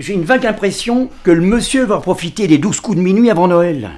J'ai une vague impression que le monsieur va profiter des douze coups de minuit avant Noël.